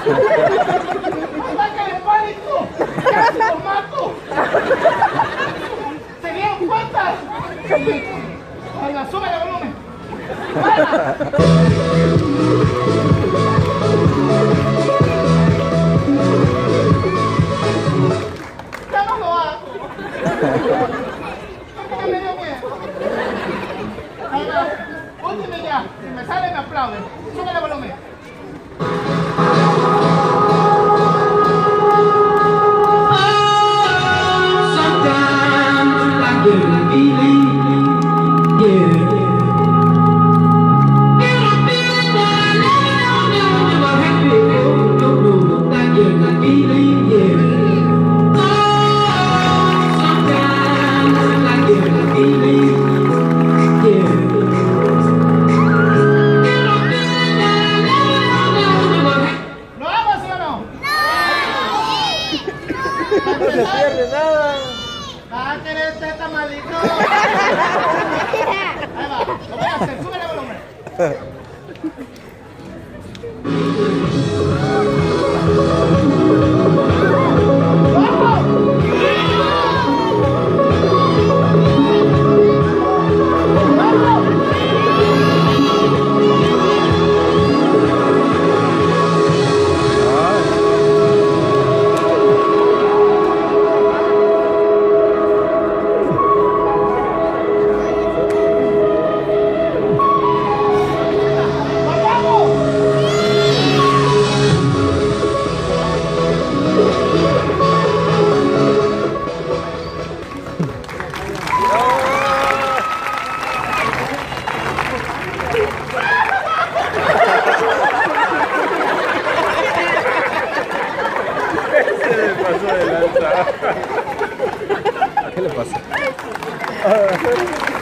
¡Ataque de pánico! ¡Casi lo mato! ¡Serían cuántas! Venga, sube el volumen. Me ya. Si me sale me aplauden. Sube el volumen. Pierde nada. Va a querer este tamalito. Ahí va, lo voy a hacer, sube el volumen. Se le pasó de lanza. ¿Qué le pasa?